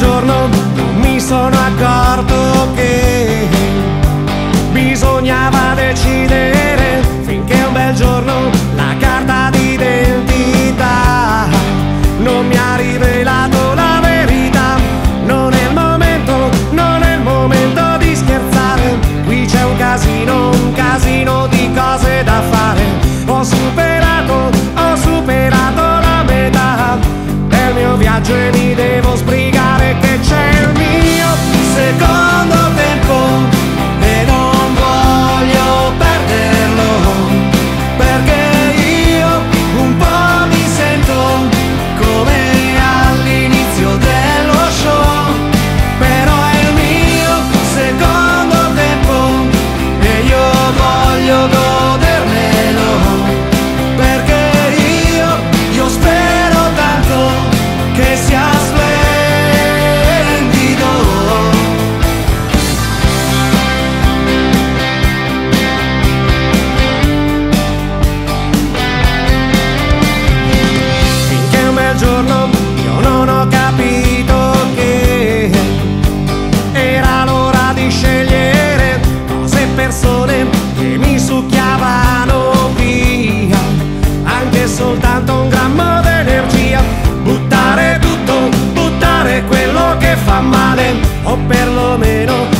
giorno mi sono accorto che bisognava decidere finché un bel giorno la carta d'identità non mi ha rivelato la verità. Non è il momento, non è il momento di scherzare. Qui c'è un casino, un casino di cose da fare. Ho superato, ho superato la metà del mio viaggio e mi devo sbrigare giorno io non ho capito che era l'ora di scegliere cose e persone che mi succhiavano via, anche soltanto un grammo energia: buttare tutto, buttare quello che fa male o perlomeno